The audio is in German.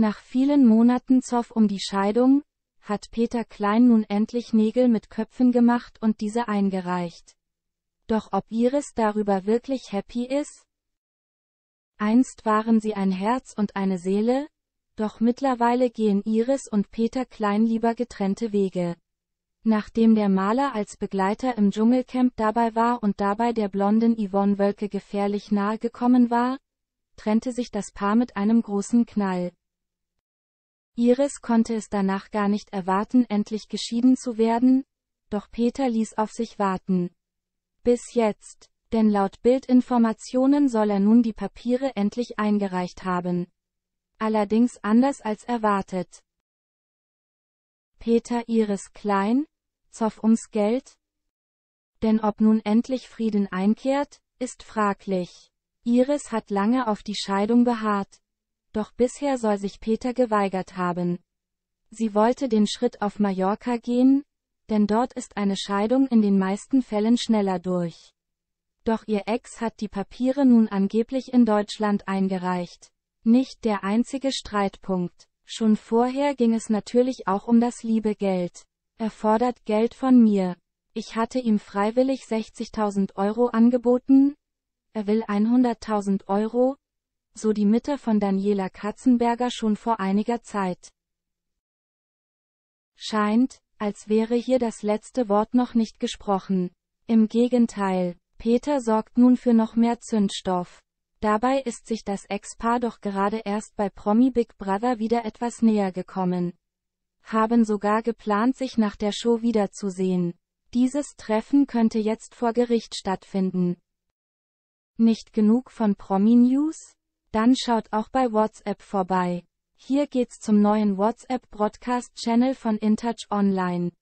Nach vielen Monaten Zoff um die Scheidung, hat Peter Klein nun endlich Nägel mit Köpfen gemacht und diese eingereicht. Doch ob Iris darüber wirklich happy ist? Einst waren sie ein Herz und eine Seele, doch mittlerweile gehen Iris und Peter Klein lieber getrennte Wege. Nachdem der Maler als Begleiter im Dschungelcamp dabei war und dabei der blonden Yvonne Wölke gefährlich nahe gekommen war, trennte sich das Paar mit einem großen Knall. Iris konnte es danach gar nicht erwarten endlich geschieden zu werden, doch Peter ließ auf sich warten. Bis jetzt, denn laut Bildinformationen soll er nun die Papiere endlich eingereicht haben. Allerdings anders als erwartet. Peter Iris Klein, Zoff ums Geld? Denn ob nun endlich Frieden einkehrt, ist fraglich. Iris hat lange auf die Scheidung beharrt. Doch bisher soll sich Peter geweigert haben. Sie wollte den Schritt auf Mallorca gehen, denn dort ist eine Scheidung in den meisten Fällen schneller durch. Doch ihr Ex hat die Papiere nun angeblich in Deutschland eingereicht. Nicht der einzige Streitpunkt. Schon vorher ging es natürlich auch um das liebe Geld. Er fordert Geld von mir. Ich hatte ihm freiwillig 60.000 Euro angeboten. Er will 100.000 Euro, so die Mitte von Daniela Katzenberger schon vor einiger Zeit. Scheint, als wäre hier das letzte Wort noch nicht gesprochen. Im Gegenteil, Peter sorgt nun für noch mehr Zündstoff. Dabei ist sich das Ex-Paar doch gerade erst bei Promi Big Brother wieder etwas näher gekommen. Haben sogar geplant, sich nach der Show wiederzusehen. Dieses Treffen könnte jetzt vor Gericht stattfinden. Nicht genug von Promi News? Dann schaut auch bei WhatsApp vorbei. Hier geht's zum neuen WhatsApp Broadcast Channel von InTouch Online.